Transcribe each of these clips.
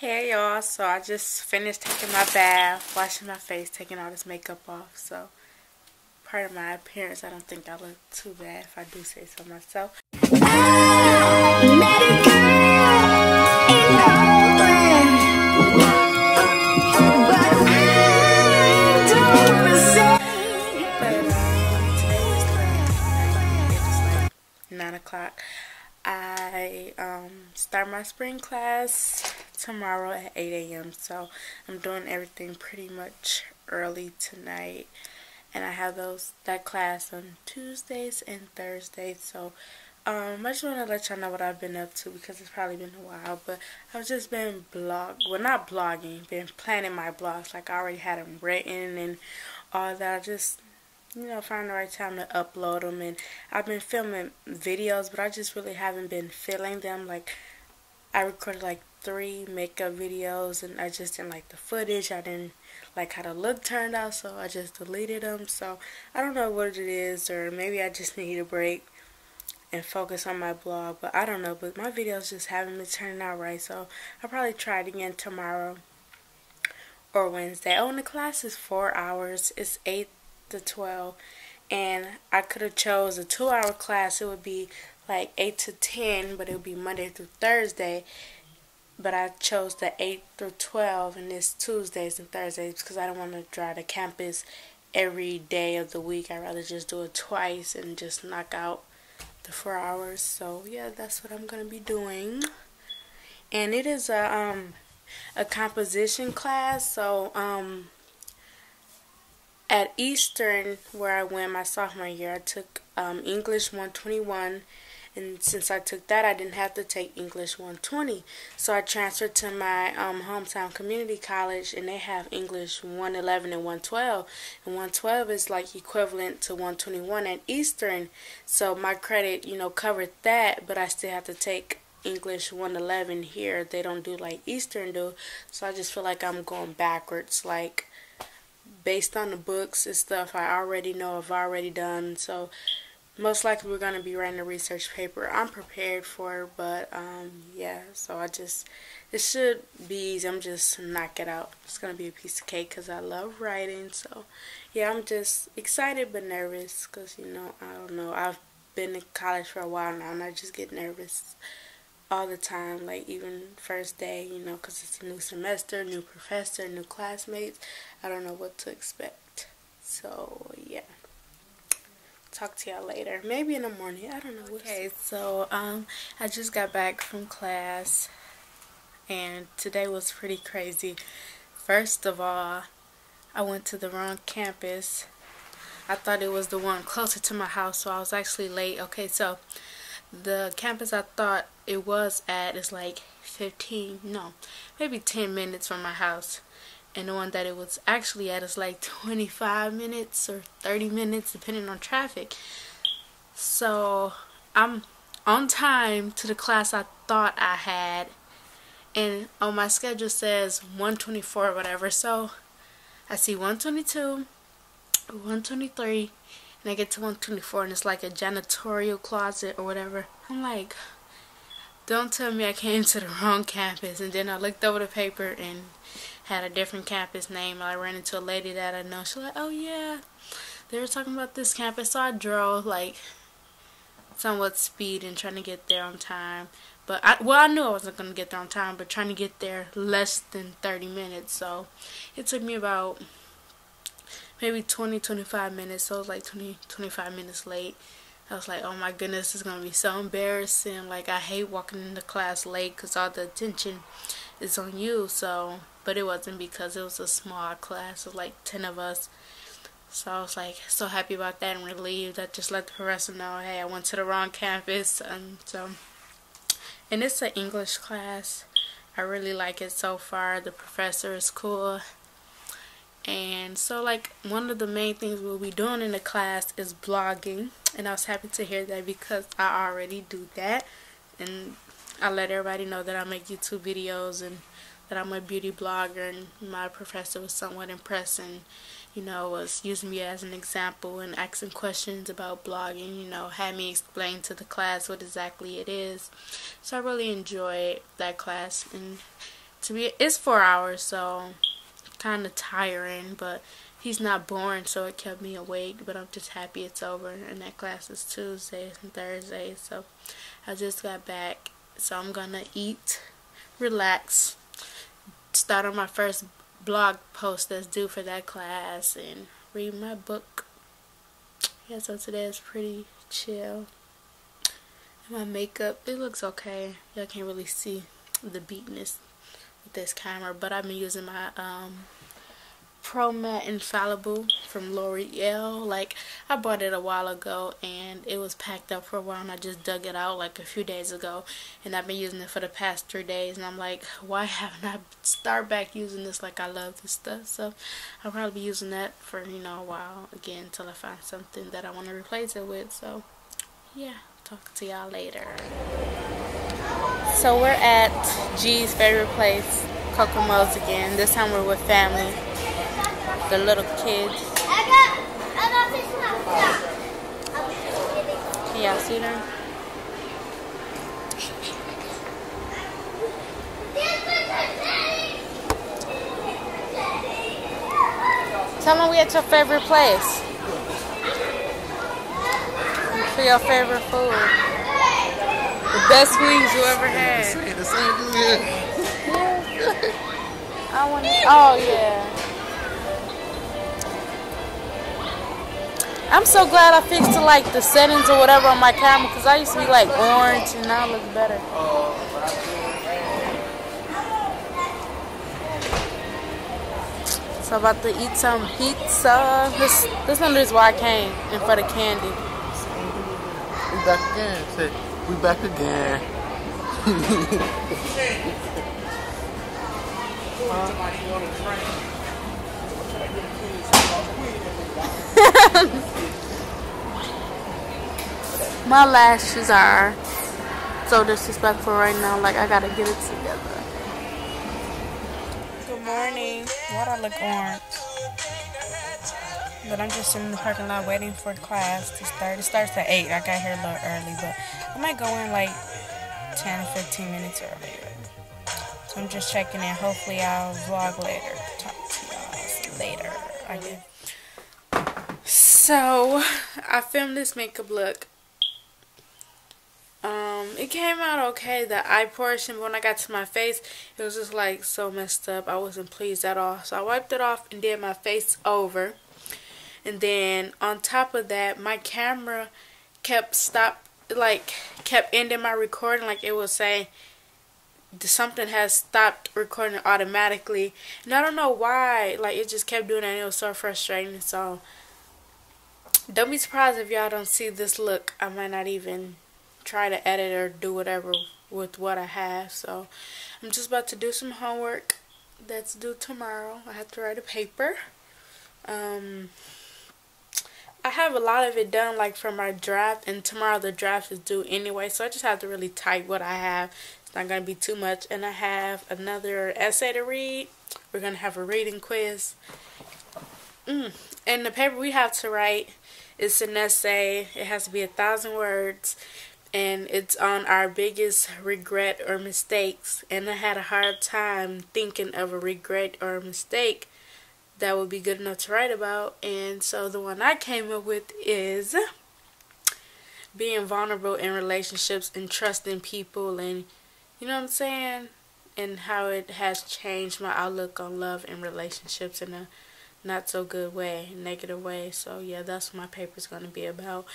Hey y'all, so I just finished taking my bath, washing my face, taking all this makeup off. So, part of my appearance, I don't think I look too bad if I do say so myself. Uh, nine o'clock. I um, start my spring class tomorrow at 8 a.m. So I'm doing everything pretty much early tonight. And I have those that class on Tuesdays and Thursdays. So um, I just want to let y'all know what I've been up to because it's probably been a while. But I've just been blog, well not blogging, been planning my blogs. Like I already had them written and all that. I just you know, find the right time to upload them. And I've been filming videos, but I just really haven't been filling them. Like, I recorded like three makeup videos, and I just didn't like the footage. I didn't like how the look turned out, so I just deleted them. So, I don't know what it is, or maybe I just need a break and focus on my blog. But I don't know, but my videos just haven't been turning out right. So, I'll probably try it again tomorrow or Wednesday. Oh, and the class is four hours. It's 8 to 12 and I could have chose a two hour class. It would be like 8 to 10 but it would be Monday through Thursday. But I chose the 8 through 12 and it's Tuesdays and Thursdays because I don't want to drive to campus every day of the week. I'd rather just do it twice and just knock out the four hours. So yeah that's what I'm gonna be doing. And it is a um a composition class so um at Eastern, where I went my sophomore year, I took um, English 121, and since I took that, I didn't have to take English 120. So I transferred to my um, hometown community college, and they have English 111 and 112. And 112 is like equivalent to 121 at Eastern. So my credit, you know, covered that, but I still have to take English 111 here. They don't do like Eastern do. So I just feel like I'm going backwards. Like, based on the books and stuff I already know I've already done so most likely we're going to be writing a research paper. I'm prepared for but um, yeah so I just it should be easy. I'm just knock it out. It's going to be a piece of cake because I love writing so yeah I'm just excited but nervous because you know I don't know. I've been in college for a while now and I just get nervous all the time, like even first day, you know, because it's a new semester, new professor, new classmates. I don't know what to expect. So, yeah. Talk to y'all later. Maybe in the morning. I don't know. Okay, so um, I just got back from class, and today was pretty crazy. First of all, I went to the wrong campus. I thought it was the one closer to my house, so I was actually late. Okay, so the campus I thought it was at is like 15 no maybe 10 minutes from my house. And the one that it was actually at is like 25 minutes or 30 minutes depending on traffic. So I'm on time to the class I thought I had. And on my schedule says 124 or whatever. So I see 122 123 and I get to 124 and it's like a janitorial closet or whatever. I'm like, don't tell me I came to the wrong campus. And then I looked over the paper and had a different campus name. I ran into a lady that I know. She's like, oh yeah, they were talking about this campus. So I drove like somewhat speed and trying to get there on time. But I, well, I knew I wasn't going to get there on time, but trying to get there less than 30 minutes. So it took me about maybe 20 25 minutes. So it was like 20 25 minutes late. I was like oh my goodness it's gonna be so embarrassing. Like I hate walking into class late because all the attention is on you. So but it wasn't because it was a small class of like 10 of us. So I was like so happy about that and relieved. I just let the professor know hey I went to the wrong campus and so and it's an English class. I really like it so far. The professor is cool and so like one of the main things we'll be doing in the class is blogging. And I was happy to hear that because I already do that. And I let everybody know that I make YouTube videos and that I'm a beauty blogger. And my professor was somewhat impressed and you know was using me as an example and asking questions about blogging you know had me explain to the class what exactly it is. So I really enjoyed that class. And to be it's four hours, so kind of tiring, but he's not born, so it kept me awake. But I'm just happy it's over, and that class is Tuesdays and Thursdays. So I just got back, so I'm gonna eat, relax, start on my first blog post that's due for that class, and read my book. Yeah, so today is pretty chill. My makeup, it looks okay. Y'all can't really see the beatness this camera, but I've been using my um Pro Matte Infallible from L'Oreal. Like, I bought it a while ago and it was packed up for a while and I just dug it out like a few days ago. And I've been using it for the past three days and I'm like, why haven't I start back using this like I love this stuff? So, I'll probably be using that for, you know, a while again until I find something that I want to replace it with. So, yeah, talk to y'all later. So, we're at G's favorite place, Kokomo's again. This time we're with family the little kids. Can y'all see them? Tell them we at your favorite place. For your favorite food. The best wings you ever had. Yeah, I want to. Oh yeah. I'm so glad I fixed to like the settings or whatever on my camera because I used to be like orange and now it looks better. So I'm about to eat some pizza. This this one is why I came and for the candy. We back again. Back again. My lashes are so disrespectful right now. Like, I gotta get it together. Good morning. Why do I look orange? But I'm just in the parking lot waiting for class to start. It starts at 8. I got here a little early, but I might go in like 10 15 minutes earlier. So I'm just checking in. Hopefully, I'll vlog later. Talk to y'all later. Guess. So, I filmed this makeup look um, it came out okay, the eye portion, but when I got to my face, it was just like so messed up. I wasn't pleased at all. So I wiped it off and did my face over. And then on top of that, my camera kept stop like kept ending my recording like it would say something has stopped recording automatically and I don't know why like it just kept doing that and it was so frustrating so don't be surprised if y'all don't see this look I might not even try to edit or do whatever with what I have. So I'm just about to do some homework that's due tomorrow. I have to write a paper. Um, have a lot of it done like for my draft and tomorrow the draft is due anyway so I just have to really type what I have. It's not going to be too much and I have another essay to read. We're going to have a reading quiz. Mm. And the paper we have to write is an essay. It has to be a thousand words and it's on our biggest regret or mistakes and I had a hard time thinking of a regret or a mistake that would be good enough to write about. And so the one I came up with is being vulnerable in relationships and trusting people and you know what I'm saying? And how it has changed my outlook on love and relationships in a not so good way negative way. So yeah that's what my paper is going to be about.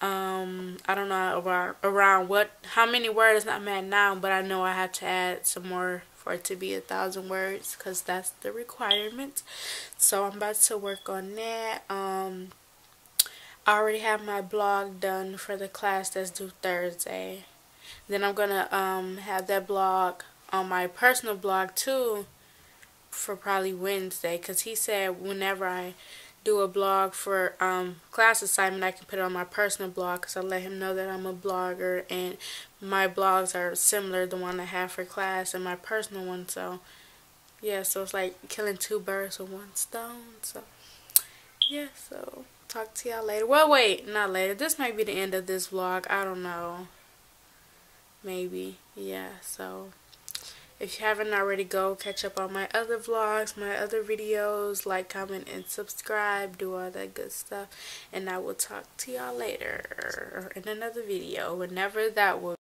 Um i don't know around, around what how many words i'm at now but i know i have to add some more for it to be a thousand words because that's the requirement. So i'm about to work on that. Um i already have my blog done for the class that's due thursday. Then i'm gonna um have that blog on my personal blog too for probably wednesday because he said whenever i do a blog for um, class assignment, I can put it on my personal blog because I let him know that I'm a blogger and my blogs are similar the one I have for class and my personal one. So, yeah, so it's like killing two birds with one stone. So, yeah, so talk to y'all later. Well, wait, not later. This might be the end of this vlog. I don't know. Maybe. Yeah, so If you haven't already, go catch up on my other vlogs, my other videos, like, comment, and subscribe, do all that good stuff. And I will talk to y'all later in another video, whenever that will